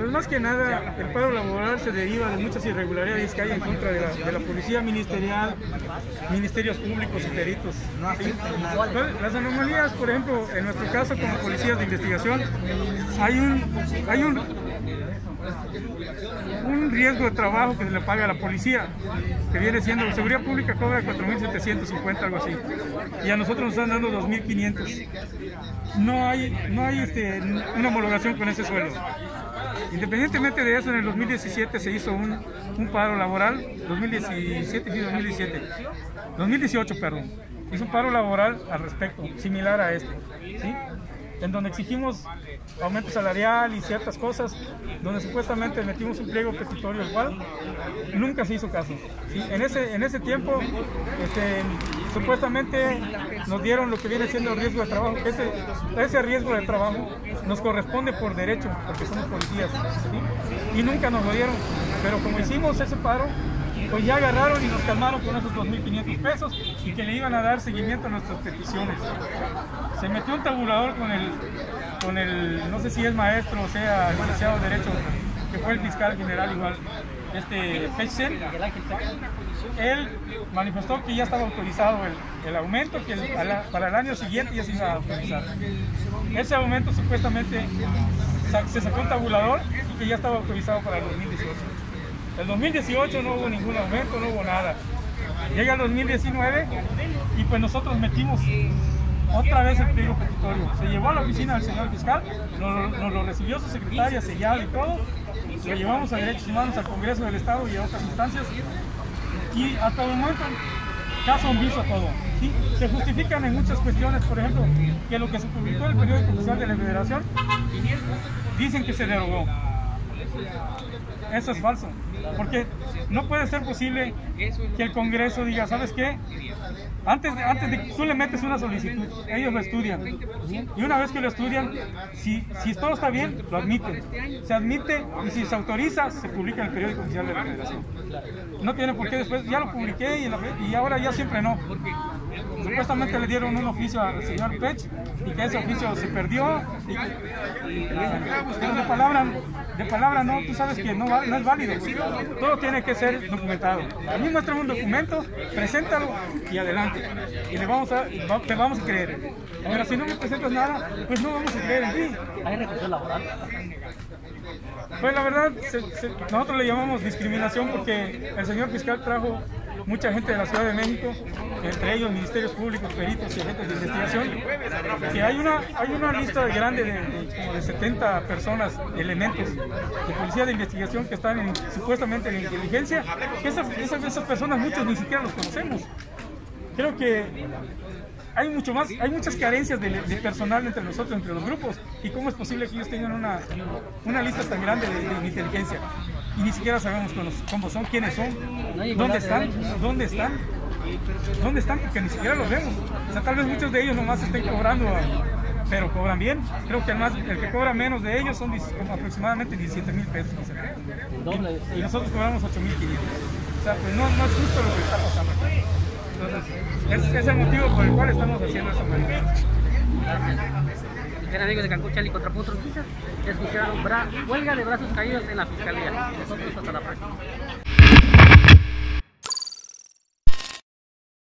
Pues más que nada, el paro laboral se deriva de muchas irregularidades que hay en contra de la, policía ministerial, ministerios públicos y peritos. Entonces, Las anomalías, por ejemplo, en nuestro caso como policías de investigación, hay un, hay un, un riesgo de trabajo que se le paga a la policía, que viene siendo, la seguridad pública cobra 4.750, algo así, y a nosotros nos están dando 2.500. No hay, no hay este, una homologación con ese sueldo. Independientemente de eso, en el 2017 se hizo un, un paro laboral, 2017 sí, 2017, 2018, perdón, hizo un paro laboral al respecto, similar a este, ¿sí? En donde exigimos aumento salarial y ciertas cosas, donde supuestamente metimos un pliego petitorio, el cual nunca se hizo caso. ¿sí? En, ese, en ese tiempo, este, supuestamente nos dieron lo que viene siendo el riesgo de trabajo, ese, ese riesgo de trabajo nos corresponde por derecho, porque somos policías, y nunca nos lo dieron. Pero como hicimos ese paro, pues ya agarraron y nos calmaron con esos 2.500 pesos y que le iban a dar seguimiento a nuestras peticiones. Se metió un tabulador con el, con el no sé si es maestro o sea, licenciado de Derecho, que fue el fiscal general igual, este Peixen. Él manifestó que ya estaba autorizado el, el aumento, que para, para el año siguiente ya se iba a autorizar. Ese aumento supuestamente se sacó un tabulador y que ya estaba autorizado para el 2018. El 2018 no hubo ningún aumento, no hubo nada. Llega el 2019 y pues nosotros metimos otra vez el pliego petitorio. Se llevó a la oficina del señor fiscal, nos, lo recibió su secretaria sellado y todo, lo llevamos a Derechos Humanos al Congreso del Estado y a otras instancias y hasta el momento caso omiso todo. Se justifican en muchas cuestiones, por ejemplo, que lo que se publicó en el periódico oficial de la Federación, dicen que se derogó. Eso es falso, porque no puede ser posible que el Congreso diga, ¿sabes qué? Antes de, antes de que tú le metes una solicitud, ellos lo estudian. Y una vez que lo estudian, si, si todo está bien, lo admiten. Se admite y si se autoriza, se publica en el periódico oficial de la Federación. No tiene por qué después, ya lo publiqué y, la y ahora ya siempre no. Supuestamente le dieron un oficio al señor Pech y que ese oficio se perdió. Y de palabra, de palabra no, tú sabes que no, es válido. Todo tiene que ser documentado. A mí muéstrame un documento, preséntalo y adelante. Y le vamos a, te vamos a creer. Pero si no me presentas nada, pues no vamos a creer en ti. ¿Hay recursos laboral? Pues la verdad, se- se- nosotros le llamamos discriminación porque el señor fiscal trajo mucha gente de la Ciudad de México, entre ellos ministerios públicos, peritos y agentes de investigación, que hay una, hay una lista grande de, de como de 70 personas, elementos de policía de investigación que están en- supuestamente en inteligencia, que esas, esas, esas personas muchos ni siquiera los conocemos. Creo que hay mucho más, hay muchas carencias de, de personal entre nosotros, entre los grupos. ¿Y cómo es posible que ellos tengan una, una lista tan grande de, de inteligencia? Y ni siquiera sabemos cómo, cómo son, quiénes son, dónde están, dónde están, dónde están, porque ni siquiera los vemos. O sea, tal vez muchos de ellos nomás estén cobrando, pero cobran bien. Creo que el, más, el que cobra menos de ellos son 10 como aproximadamente 17 mil pesos. no sé. Y nosotros cobramos 8 mil 500. O sea, pues no, no es justo lo que está pasando. Entonces, ese es el motivo por el cual estamos haciendo esta manifestación. Eran amigos de Cancún, Chali, Contrapunto Noticias. Escucharon huelga de brazos caídos en la fiscalía. Nosotros hasta la próxima.